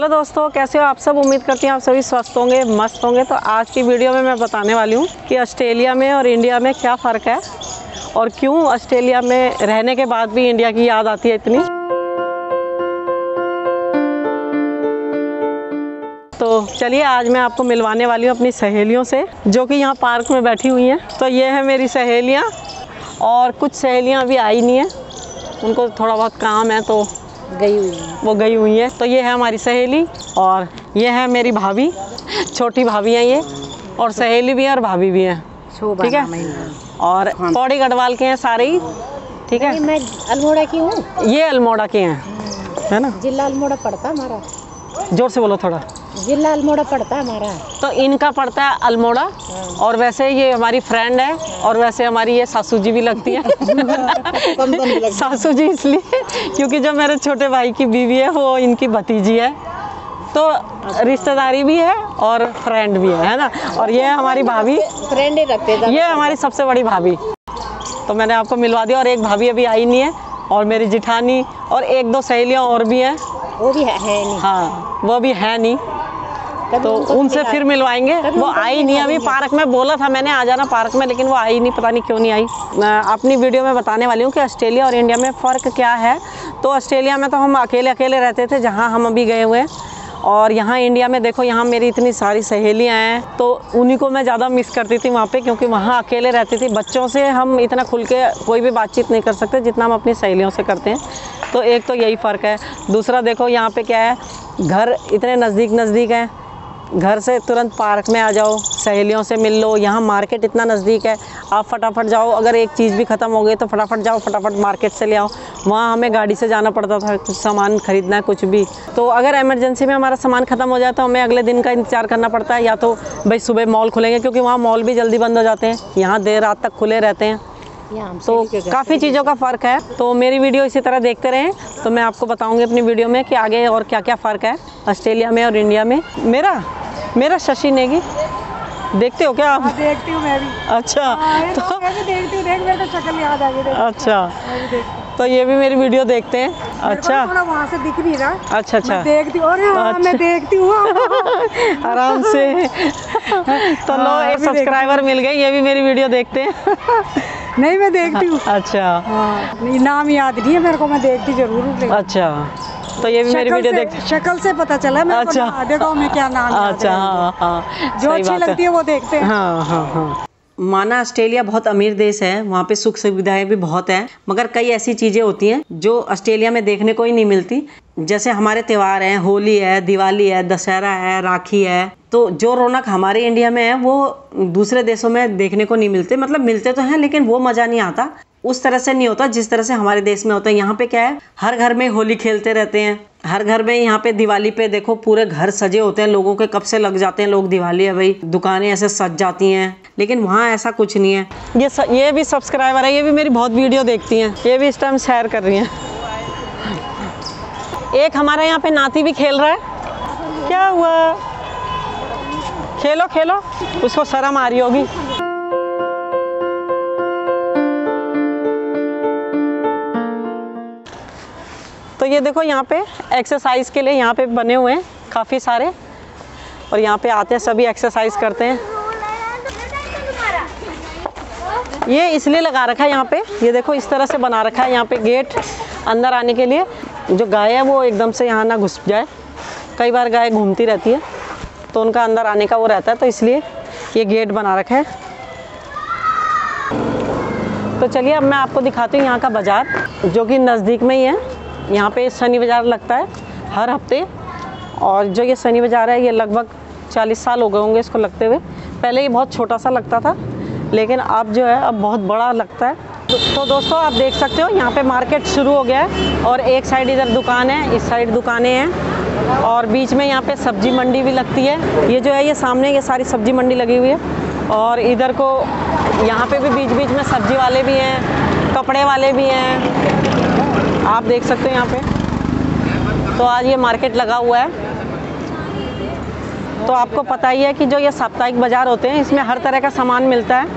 Hello दोस्तों, कैसे हो आप सब? उम्मीद करती हैं आप सभी स्वस्थ होंगे, मस्त होंगे। तो आज की वीडियो में मैं बताने वाली हूँ कि ऑस्ट्रेलिया में और इंडिया में क्या फ़र्क है और क्यों ऑस्ट्रेलिया में रहने के बाद भी इंडिया की याद आती है इतनी। तो चलिए, आज मैं आपको मिलवाने वाली हूँ अपनी सहेलियों से, जो कि यहाँ पार्क में बैठी हुई हैं। तो ये है मेरी सहेलियाँ और कुछ सहेलियाँ अभी आई नहीं हैं। उनको थोड़ा बहुत काम है तो गई हुई है। वो गई हुई है। तो ये है हमारी सहेली और ये है मेरी भाभी। छोटी भाभी है ये और सहेली भी है और भाभी भी है। ठीक है। और पौड़ी गढ़वाल के हैं सारे ही। ठीक है? मैं अल्मोड़ा की हूँ। ये अल्मोड़ा के हैं। है ना? जिला अल्मोड़ा पड़ता हमारा। ज़ोर से बोलो थोड़ा। जिला अल्मोड़ा पड़ता है हमारा। तो इनका पड़ता है अल्मोड़ा। और वैसे ये हमारी फ्रेंड है और वैसे हमारी ये सासू जी भी लगती है। सासू जी इसलिए क्योंकि जो मेरे छोटे भाई की बीवी है वो इनकी भतीजी है। तो रिश्तेदारी भी है और फ्रेंड भी है है ना? और ये है हमारी भाभी। फ्रेंड ही रखते ये हमारी सबसे बड़ी भाभी। तो मैंने आपको मिलवा दिया और एक भाभी अभी आई नहीं है और मेरी जिठानी और एक दो सहेलियाँ और भी हैं। वो भी है, है नहीं। हाँ वो भी है नहीं। तो उनसे फिर मिलवाएँगे। वो आई नहीं अभी पार्क में बोला था मैंने आ जाना पार्क में लेकिन वो आई नहीं पता नहीं क्यों नहीं आई। अपनी वीडियो में बताने वाली हूँ कि ऑस्ट्रेलिया और इंडिया में फ़र्क क्या है। तो ऑस्ट्रेलिया में तो हम अकेले अकेले रहते थे जहाँ हम अभी गए हुए हैं। और यहाँ इंडिया में देखो यहाँ मेरी इतनी सारी सहेलियाँ हैं तो उन्हीं को मैं ज़्यादा मिस करती थी वहाँ पे क्योंकि वहाँ अकेले रहती थी। बच्चों से हम इतना खुल के कोई भी बातचीत नहीं कर सकते जितना हम अपनी सहेलियों से करते हैं। तो एक तो यही फ़र्क है। दूसरा देखो यहाँ पे क्या है घर इतने नज़दीक नज़दीक हैं घर से तुरंत पार्क में आ जाओ सहेलियों से मिल लो। यहाँ मार्केट इतना नज़दीक है आप फटाफट जाओ। अगर एक चीज़ भी ख़त्म हो गई तो फटाफट जाओ फटाफट मार्केट से ले आओ। वहाँ हमें गाड़ी से जाना पड़ता था कुछ सामान खरीदना है कुछ भी। तो अगर इमरजेंसी में हमारा सामान ख़त्म हो जाए तो हमें अगले दिन का इंतज़ार करना पड़ता है। या तो भाई सुबह मॉल खुलेंगे क्योंकि वहाँ मॉल भी जल्दी बंद हो जाते हैं। यहाँ देर रात तक खुले रहते हैं। तो काफ़ी चीज़ों का फ़र्क है। तो मेरी वीडियो इसी तरह देखते रहें। तो मैं आपको बताऊँगी अपनी वीडियो में कि आगे और क्या क्या फ़र्क है ऑस्ट्रेलिया में और इंडिया में। मेरा मेरा शशि नेगी। देखते हो क्या आप? देखती हूँ मैं भी। अच्छा हाँ, तो मैं भी देखती हूँ? देख मेरे को शक्ल याद आ गई अच्छा मैं भी देखती तो ये भी मेरी वीडियो देखते हैं। अच्छा। वहाँ से दिख नहीं रहा अच्छा अच्छा। देखती हूँ। हाँ मैं अच्छा। देखती हूँ। आराम से। तो लो हाँ, एक सब्सक्राइबर मिल गई ये भी मेरी वीडियो देखते हैं। नहीं मैं देखती हूँ। अच्छा। हाँ नाम याद नहीं है मेरे को मैं देखती ज़रूर हूँ। अच्छा। तो ये भी मेरी वीडियो देखते शक्ल से पता चला मेरे अच्छा। देखो मैं क्या नाम अच्छा हाँ। हाँ जो अच्छी लगती है वो देखते हैं। हाँ हाँ हाँ। माना ऑस्ट्रेलिया बहुत अमीर देश है वहाँ पे सुख सुविधाएँ भी बहुत हैं मगर कई ऐसी चीज़ें होती हैं जो ऑस्ट्रेलिया में देखने को ही नहीं मिलती। जैसे हमारे त्यौहार हैं होली है दिवाली है दशहरा है राखी है तो जो रौनक हमारे इंडिया में है वो दूसरे देशों में देखने को नहीं मिलते। मतलब मिलते तो हैं लेकिन वो मज़ा नहीं आता। उस तरह से नहीं होता जिस तरह से हमारे देश में होता है। यहाँ पे क्या है? हर घर में होली खेलते रहते हैं। हर घर में यहाँ पे दिवाली पे देखो पूरे घर सजे होते हैं। लोगों के कब से लग जाते हैं लोग दिवाली है भाई। दुकानें ऐसे सज जाती हैं लेकिन वहाँ ऐसा कुछ नहीं है। ये स, ये भी सब्सक्राइबर है ये भी मेरी बहुत वीडियो देखती हैं। ये भी इस टाइम शेयर कर रही हैं। एक हमारे यहाँ पे नाती भी खेल रहा है। क्या हुआ? खेलो खेलो। उसको शर्म आ रही होगी। ये देखो यहाँ पे एक्सरसाइज के लिए यहाँ पे बने हुए हैं काफ़ी सारे। और यहाँ पे आते हैं, सभी एक्सरसाइज करते हैं। ये इसलिए लगा रखा है यहाँ पे, ये देखो इस तरह से बना रखा है यहाँ पे गेट अंदर आने के लिए। जो गाय है वो एकदम से यहाँ ना घुस जाए। कई बार गाय घूमती रहती है तो उनका अंदर आने का वो रहता है तो इसलिए ये गेट बना रखा है। तो चलिए अब मैं आपको दिखाती हूँ यहाँ का बाज़ार, जो कि नज़दीक में ही है। यहाँ पे शनि बाज़ार लगता है हर हफ़्ते। और जो ये शनि बाज़ार है ये लगभग 40 साल हो गए होंगे इसको लगते हुए। पहले ये बहुत छोटा सा लगता था लेकिन अब जो है अब बहुत बड़ा लगता है। तो, तो दोस्तों आप देख सकते हो यहाँ पे मार्केट शुरू हो गया है और एक साइड इधर दुकान है इस साइड दुकानें हैं। और बीच में यहाँ पे सब्ज़ी मंडी भी लगती है। ये जो है ये सामने ये सारी सब्ज़ी मंडी लगी हुई है। और इधर को यहाँ पे भी बीच बीच में सब्ज़ी वाले भी हैं कपड़े वाले भी हैं। आप देख सकते हैं यहाँ पे। तो आज ये मार्केट लगा हुआ है। तो आपको पता ही है कि जो ये साप्ताहिक बाज़ार होते हैं, इसमें हर तरह का सामान मिलता है।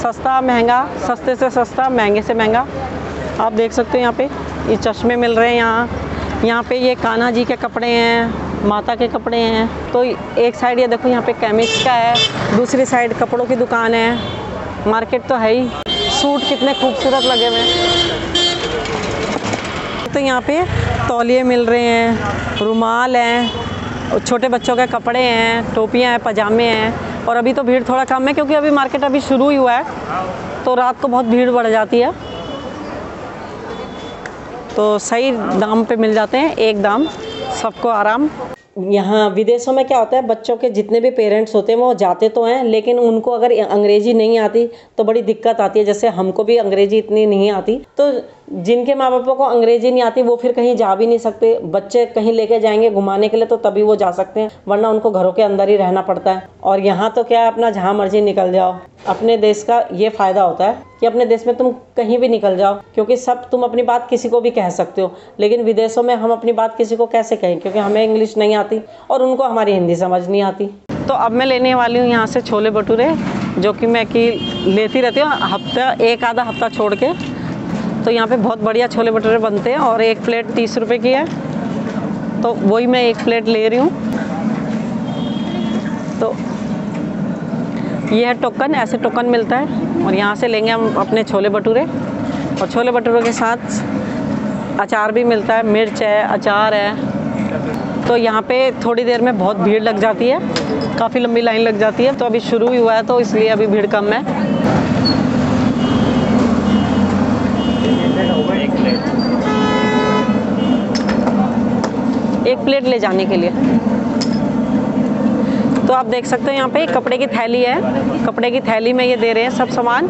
सस्ता, महँगा, सस्ते से सस्ता, महँगे से महँगा। आप देख सकते हो यहाँ पे, ये चश्मे मिल रहे हैं यहाँ। यहाँ पे ये कान्हा जी के कपड़े हैं, माता के कपड़े हैं। तो एक साइड ये देखो, यहाँ पे केमिस्ट का है, दूसरी साइड कपड़ों की दुकान है। मार्केट तो है ही। सूट कितने खूबसूरत लगे हुए हैं। तो यहाँ पे तौलिए मिल रहे हैं, रुमाल हैं छोटे बच्चों के कपड़े हैं, टोपियाँ हैं, पजामे हैं। और अभी तो भीड़ थोड़ा कम है क्योंकि अभी मार्केट अभी शुरू ही हुआ है तो रात को बहुत भीड़ बढ़ जाती है। तो सही दाम पे मिल जाते हैं, एक दाम, सबको आराम। यहाँ विदेशों में क्या होता है, बच्चों के जितने भी पेरेंट्स होते हैं, वो जाते तो हैं, लेकिन उनको अगर अंग्रेज़ी नहीं आती तो बड़ी दिक्कत आती है, जैसे हमको भी अंग्रेज़ी इतनी नहीं आती। तो जिनके माँ बापों को अंग्रेज़ी नहीं आती, वो फिर कहीं जा भी नहीं सकते। बच्चे कहीं लेके जाएँगे घुमाने के लिए तो तभी वो जा सकते हैं, वरना उनको घरों के अंदर ही रहना पड़ता है। और यहाँ तो क्या है, अपना जहाँ मर्ज़ी निकल जाओ। अपने देश का ये फ़ायदा होता है कि अपने देश में तुम कहीं भी निकल जाओ, क्योंकि सब तुम अपनी बात किसी को भी कह सकते हो। लेकिन विदेशों में हम अपनी बात किसी को कैसे कहें, क्योंकि हमें इंग्लिश नहीं आती और उनको हमारी हिंदी समझ नहीं आती। तो अब मैं लेने वाली हूँ यहाँ से छोले भटूरे, जो कि मैं कि लेती रहती हूँ हफ़्ता, एक आधा हफ़्ता छोड़ के। तो यहाँ पे बहुत बढ़िया छोले भटूरे बनते हैं और एक प्लेट तीस रुपए की है। तो वही मैं एक प्लेट ले रही हूँ। तो ये है टोकन, ऐसे टोकन मिलता है और यहाँ से लेंगे हम अपने छोले भटूरे। और छोले भटूरे के साथ अचार भी मिलता है, मिर्च है, अचार है। तो यहाँ पे थोड़ी देर में बहुत भीड़ लग जाती है, काफ़ी लंबी लाइन लग जाती है। तो अभी शुरू ही हुआ है तो इसलिए अभी भीड़ कम है। एक प्लेट ले जाने के लिए। तो आप देख सकते हो यहाँ पे कपड़े की थैली है। कपड़े की थैली में ये दे रहे हैं सब सामान।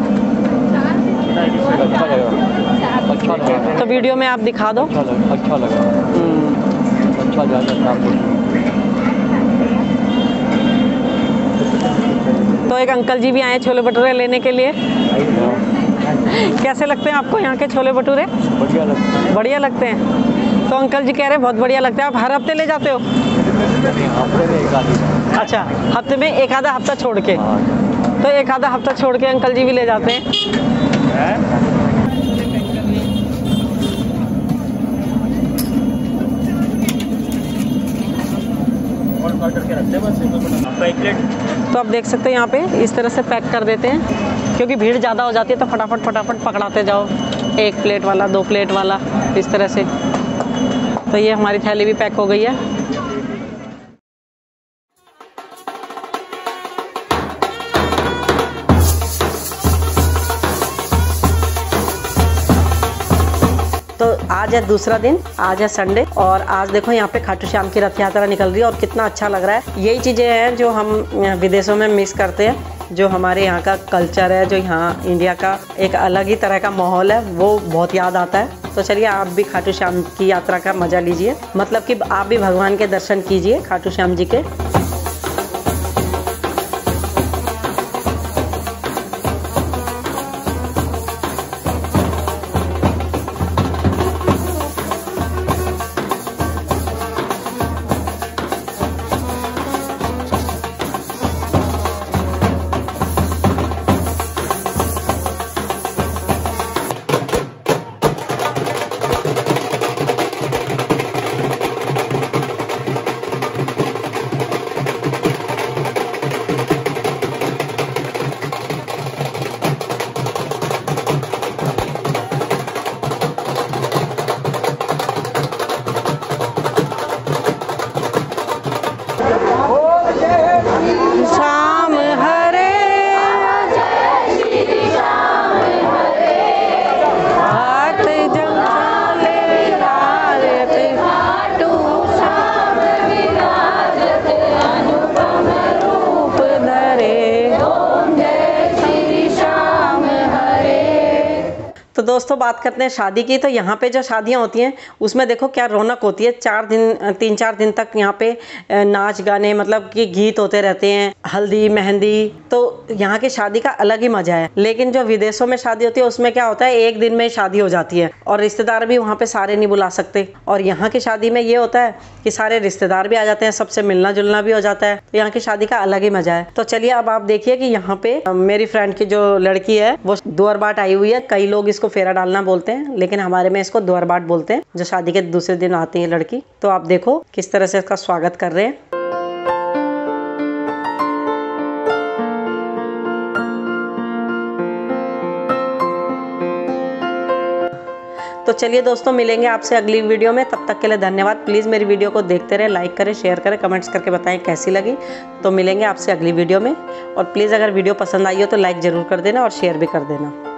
अच्छा तो वीडियो में आप दिखा दो। अच्छा लगा अच्छा अच्छा ज़्यादा तो एक अंकल जी भी आए छोले भटूरे लेने के लिए। कैसे लगते हैं आपको यहाँ के छोले भटूरे? बढ़िया लगता है। बढ़िया लगते हैं। तो अंकल जी कह रहे हैं, बहुत बढ़िया लगता है, आप हर हफ़्ते ले जाते हो? अच्छा हफ़्ते में एक आधा हफ़्ता छोड़ के। तो एक आधा हफ़्ता छोड़ के अंकल जी भी ले जाते हैं। तो आप देख सकते हैं यहाँ पे, इस तरह से पैक कर देते हैं। क्योंकि भीड़ ज़्यादा हो जाती है तो फटाफट फटाफट पकड़ाते जाओ। एक प्लेट वाला, दो प्लेट वाला, इस तरह से। तो ये हमारी थैली भी पैक हो गई है। तो आज है दूसरा दिन, आज है संडे और आज देखो यहाँ पे खाटू श्याम की रथ यात्रा निकल रही है और कितना अच्छा लग रहा है। यही चीज़ें हैं जो हम विदेशों में मिस करते हैं। जो हमारे यहाँ का कल्चर है, जो यहाँ इंडिया का एक अलग ही तरह का माहौल है, वो बहुत याद आता है। तो चलिए, आप भी खाटू श्याम की यात्रा का मज़ा लीजिए। मतलब कि आप भी भगवान के दर्शन कीजिए, खाटू श्याम जी के। दोस्तों बात करते हैं शादी की तो यहाँ पे जो शादियाँ होती हैं, उसमें देखो क्या रौनक होती है। चार दिन, तीन चार दिन तक यहाँ पे नाच गाने मतलब कि गीत होते रहते हैं, हल्दी, मेहंदी तो यहाँ की शादी का अलग ही मज़ा है। लेकिन जो विदेशों में शादी होती है, उसमें क्या होता है, एक दिन में शादी हो जाती है और रिश्तेदार भी वहाँ पे सारे नहीं बुला सकते। और यहाँ की शादी में ये होता है कि सारे रिश्तेदार भी आ जाते हैं, सबसे मिलना जुलना भी हो जाता है। तो यहाँ की शादी का अलग ही मज़ा है। तो चलिए अब आप देखिए कि यहाँ पे मेरी फ्रेंड की जो लड़की है, वो द्वार बाट आई हुई है। कई लोग इसको फेरा डालना बोलते हैं, लेकिन हमारे में इसको द्वार बाट बोलते हैं, जो शादी के दूसरे दिन आती है लड़की। तो आप देखो किस तरह से इसका स्वागत कर रहे हैं। तो चलिए दोस्तों, मिलेंगे आपसे अगली वीडियो में। तब तक के लिए धन्यवाद। प्लीज़ मेरी वीडियो को देखते रहे, लाइक करें, शेयर करें, कमेंट्स करके बताएँ कैसी लगी। तो मिलेंगे आपसे अगली वीडियो में। और प्लीज़ अगर वीडियो पसंद आई हो तो लाइक ज़रूर कर देना और शेयर भी कर देना।